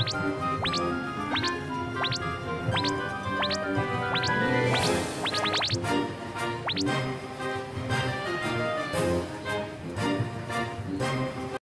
you